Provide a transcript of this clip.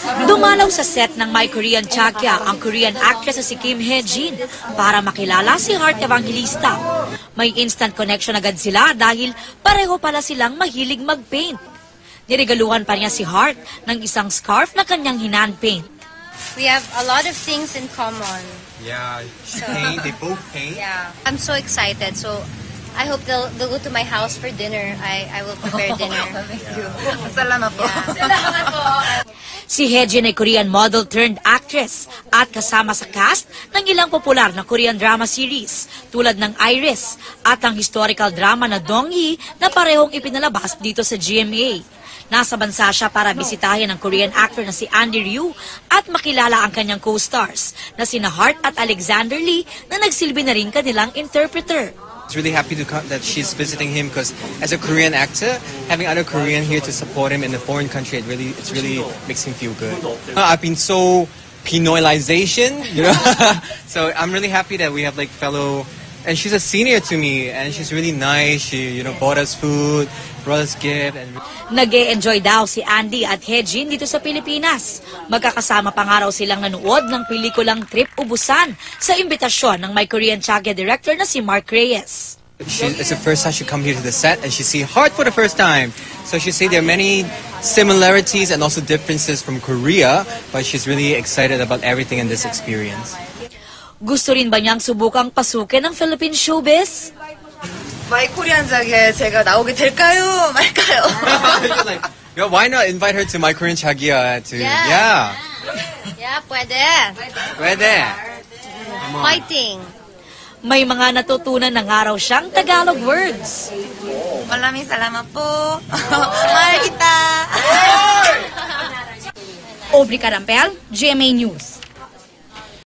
Pumalaw sa set ng My Korean Chakya ang Korean actress na si Kim Hye-jin para makilala si Heart Evangelista. May instant connection agad sila dahil pareho pala silang mahilig mag-paint. Niregaluhan pa niya si Heart ng isang scarf na kanyang hinand-paint. We have a lot of things in common. Yeah, she paint, they both paint. Yeah. I'm so excited. So I hope they'll, they'll go to my house for dinner. I, I will prepare dinner. Salamat po. Si Hejin ay Korean model turned actress at kasama sa cast ng ilang popular na Korean drama series tulad ng Iris at ang historical drama na Donghi na parehong ipinalabas dito sa GMA. Nasa bansa siya para bisitahin ang Korean actor na si Andy Ryu at makilala ang kanyang co-stars na sina Hart at Alexander Lee na nagsilbi na rin kanilang interpreter. Was really happy to co- that she's visiting him because as a Korean actor, having other Korean here to support him in a foreign country, it really, it's really makes him feel good. Uh, I've been so Pinoylization, you know. so I'm really happy that we have like fellow, and she's a senior to me, and she's really nice. She, you know, bought us food, brought us gift, and nag enjoy daw si Andy at Hejin dito sa Pilipinas. Magkakasama pa nga raw silang nanood ng pelikulang Trip Ubusan sa imbitasyon ng My Korean Chagya director na si Mark Reyes. She, it's the first time she come here to the set and she see Heart for the first time. So she say there are many similarities and also differences from Korea, but she's really excited about everything in this experience. Gusto rin ba niyang subukang pasukin ng Philippine showbiz? 마이 코리안 작에 제가 나오게 될까요? 말까요? You're like, "Yo, why not invite her to my Korean Chagia to Yeah. yeah. Yeah, pwede. Where there? Fighting. May mga natutunan na nga raw siyang Tagalog words. 말라미 salamat po. Mahal kita. Aubrey Carampel, GMA News.